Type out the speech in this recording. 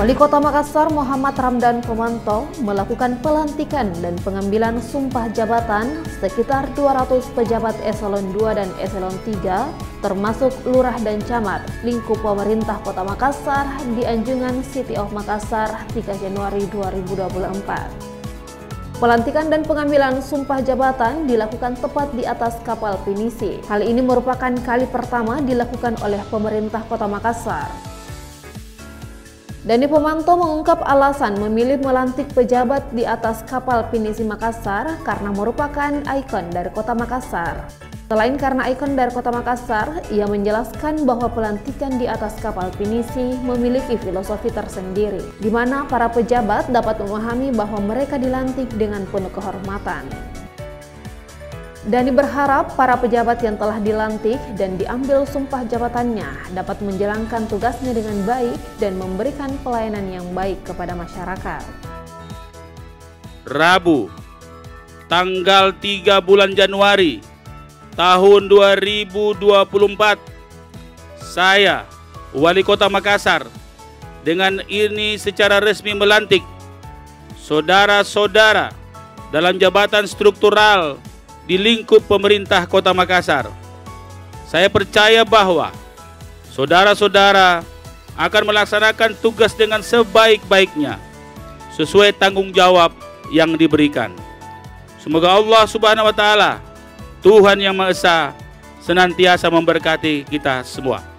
Wali Kota Makassar Muhammad Ramdan Pomanto melakukan pelantikan dan pengambilan sumpah jabatan sekitar 200 pejabat eselon 2 dan eselon 3 termasuk lurah dan camat lingkup pemerintah Kota Makassar di Anjungan City of Makassar 3 Januari 2024. Pelantikan dan pengambilan sumpah jabatan dilakukan tepat di atas kapal pinisi. Hal ini merupakan kali pertama dilakukan oleh pemerintah Kota Makassar. Dani Pemanto mengungkap alasan memilih melantik pejabat di atas kapal Pinisi Makassar karena merupakan ikon dari kota Makassar. Selain karena ikon dari kota Makassar, ia menjelaskan bahwa pelantikan di atas kapal Pinisi memiliki filosofi tersendiri, di mana para pejabat dapat memahami bahwa mereka dilantik dengan penuh kehormatan. Dani berharap para pejabat yang telah dilantik dan diambil sumpah jabatannya dapat menjalankan tugasnya dengan baik dan memberikan pelayanan yang baik kepada masyarakat. Rabu, tanggal 3 bulan Januari tahun 2024, saya, Wali Kota Makassar, dengan ini secara resmi melantik saudara-saudara dalam jabatan struktural di lingkup pemerintah Kota Makassar. Saya percaya bahwa saudara-saudara akan melaksanakan tugas dengan sebaik-baiknya sesuai tanggung jawab yang diberikan. Semoga Allah Subhanahu wa taala, Tuhan yang Maha Esa, senantiasa memberkati kita semua.